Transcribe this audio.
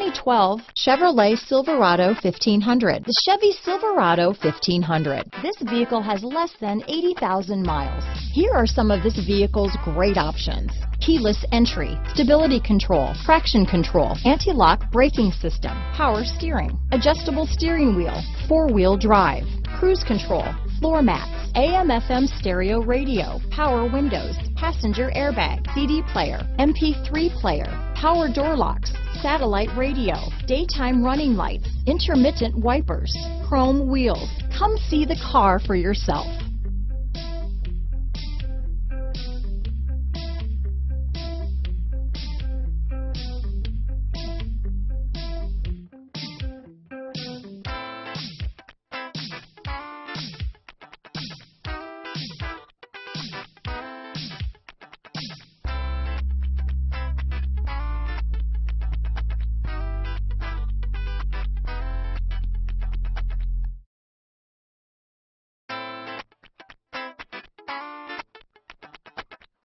2012 Chevrolet Silverado 1500. The Chevy Silverado 1500. This vehicle has less than 80,000 miles. Here are some of this vehicle's great options. Keyless entry, stability control, traction control, anti-lock braking system, power steering, adjustable steering wheel, four-wheel drive, cruise control, floor mats, AM FM stereo radio, power windows, passenger airbag, CD player, MP3 player, power door locks, satellite radio, daytime running lights, intermittent wipers, chrome wheels. Come see the car for yourself.